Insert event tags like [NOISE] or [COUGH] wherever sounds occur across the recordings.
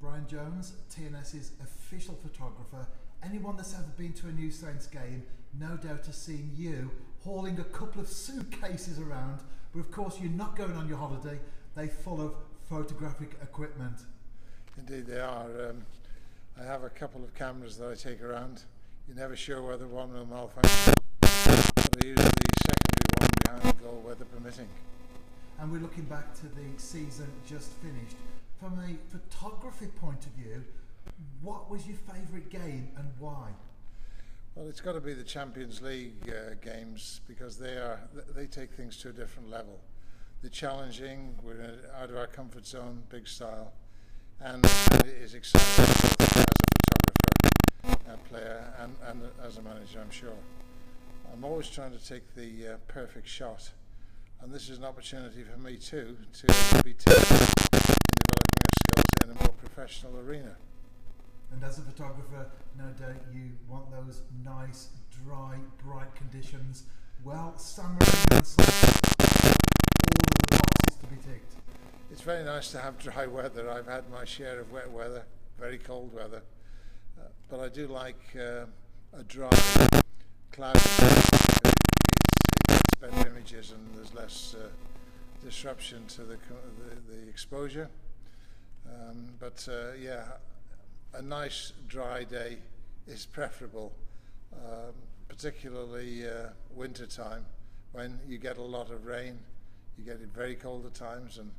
Brian Jones, TNS's official photographer. Anyone that's ever been to a New Saints game, no doubt has seen you hauling a couple of suitcases around, but of course you're not going on your holiday, they're full of photographic equipment. Indeed, they are. Um, I have a couple of cameras that I take around. You're never sure whether one will malfunction, but I use the secondary one behind the goal, weather permitting. And we're looking back to the season just finished. From a photography point of view, what was your favourite game and why? Well, it's got to be the Champions League uh, games because they are they take things to a different level. They're challenging. We're out of our comfort zone, big style, and, it is exciting as a photographer, and player, and, and as a manager. I'm sure. I'm always trying to take the uh, perfect shot, and this is an opportunity for me too to be tested in developing our skills in a more professional arena. And as a photographer, no doubt you want those nice, dry, bright conditions. Well, summer and Cyprus, all the boxes to be ticked. It's very nice to have dry weather. I've had my share of wet weather, very cold weather. Uh, but I do like uh, a dry, cloudy better images and there's less uh, disruption to the, the, the exposure. Um, but uh, yeah, a nice dry day is preferable, um, particularly uh, winter time when you get a lot of rain. You get it very cold at times, and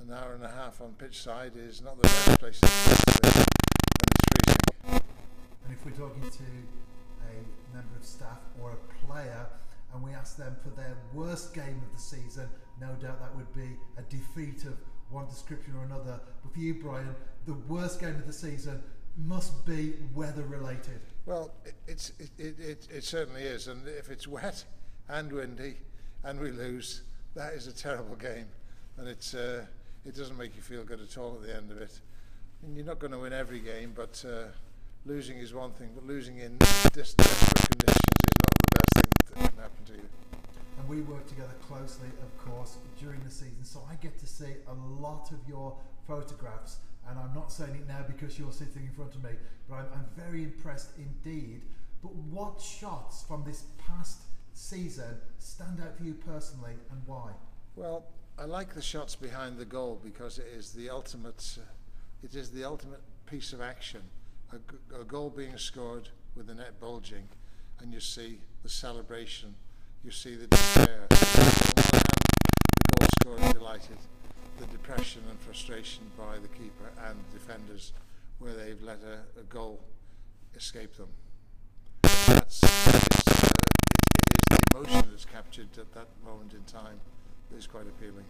an hour and a half on pitch side is not the best place to be. And if we're talking to a member of staff or a player, and we ask them for their worst game of the season, no doubt that would be a defeat of one description or another. But for you, Brian, the worst game of the season must be weather related. Well, it, it's, it, it, it, certainly is. And if it's wet and windy and we lose, that is a terrible game. And it's, uh, it doesn't make you feel good at all at the end of it. And you're not going to win every game, but uh, losing is one thing, but losing in desperate conditions is not the best thing that can happen to you and we work together closely, of course, during the season. So I get to see a lot of your photographs, and I'm not saying it now because you're sitting in front of me, but I'm, I'm very impressed indeed. But what shots from this past season stand out for you personally, and why? Well, I like the shots behind the goal because it is the ultimate. Uh, it is the ultimate piece of action. A, a goal being scored with the net bulging, and you see the celebration you see the despair. The goal scorer delighted, the depression and frustration by the keeper and defenders where they've let a, a goal escape them. That's, that is, uh, it, it is the emotion that's captured at that moment in time that is quite appealing.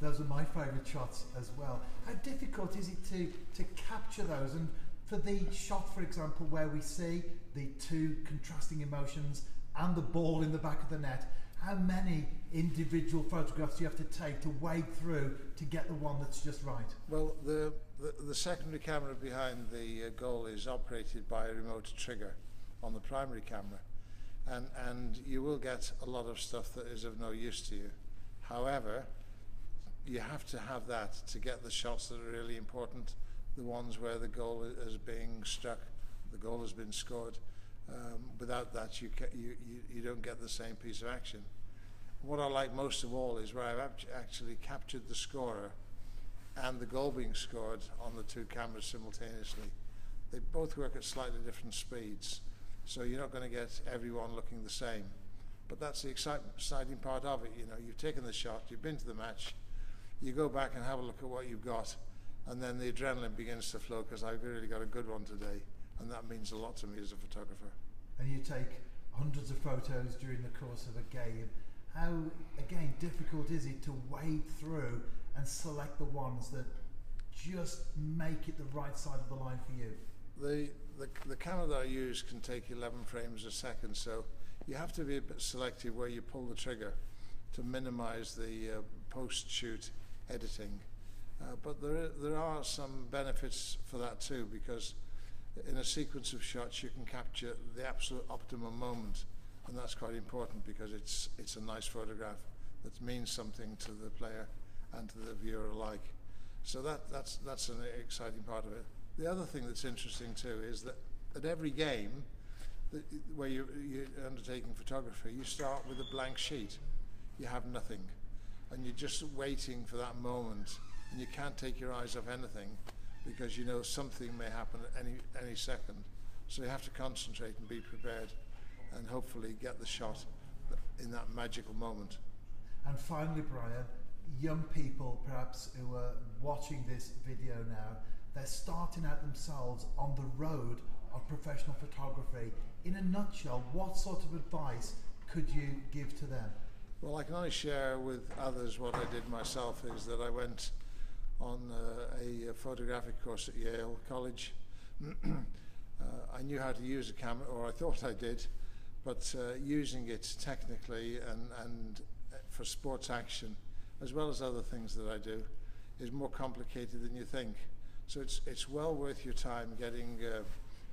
Those are my favourite shots as well. How difficult is it to, to capture those? And for the shot, for example, where we see the two contrasting emotions and the ball in the back of the net, how many individual photographs you have to take to wade through to get the one that's just right? Well, the, the, the secondary camera behind the uh, goal is operated by a remote trigger on the primary camera. And, and you will get a lot of stuff that is of no use to you. However, you have to have that to get the shots that are really important, the ones where the goal is being struck, the goal has been scored. Um, without that, you, you, you don't get the same piece of action. What I like most of all is where I've actually captured the scorer and the goal being scored on the two cameras simultaneously. They both work at slightly different speeds, so you're not going to get everyone looking the same. But that's the exciting part of it. You know, you've taken the shot, you've been to the match, you go back and have a look at what you've got, and then the adrenaline begins to flow because I've really got a good one today and that means a lot to me as a photographer. And you take hundreds of photos during the course of a game. How, again, difficult is it to wade through and select the ones that just make it the right side of the line for you? The, the, the camera that I use can take 11 frames a second, so you have to be a bit selective where you pull the trigger to minimize the uh, post-shoot editing. Uh, but there, there are some benefits for that too, because in a sequence of shots you can capture the absolute optimum moment and that's quite important because it's it's a nice photograph that means something to the player and to the viewer alike So that, that's, that's an exciting part of it. The other thing that's interesting too is that at every game that, where you, you're undertaking photography, you start with a blank sheet. You have nothing. And you're just waiting for that moment. And you can't take your eyes off anything because you know something may happen at any, any second. So you have to concentrate and be prepared and hopefully get the shot in that magical moment. And finally, Brian, young people perhaps who are watching this video now, they're starting out themselves on the road of professional photography. In a nutshell, what sort of advice could you give to them? Well, I can only share with others what I did myself is that I went on uh, a photographic course at Yale College. [CLEARS THROAT] uh, I knew how to use a camera, or I [LAUGHS] thought I did, but uh, using it technically and, and for sports action, as well as other things that I do, is more complicated than you think. So it's, it's well worth your time getting uh,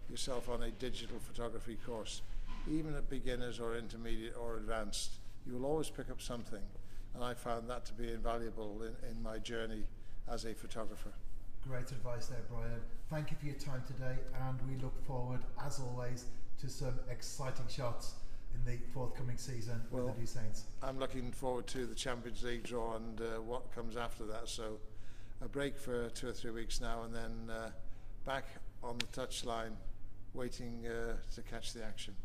yourself on a digital photography course, even at beginners or intermediate or advanced. You will always pick up something, and I found that to be invaluable in, in my journey as a photographer. Great advice there, Brian. Thank you for your time today, and we look forward, as always, to some exciting shots in the forthcoming season Well, with the New Saints. I'm looking forward to the Champions League draw and uh, what comes after that. So a break for two or three weeks now, and then uh, back on the touchline, waiting uh, to catch the action.